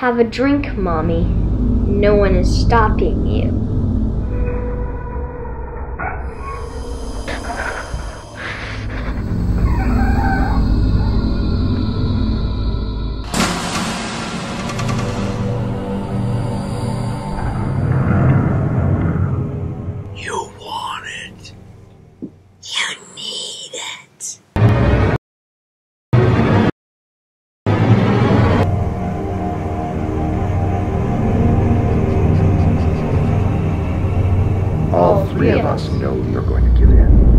Have a drink, Mommy. No one is stopping you. three of us know you're going to give in.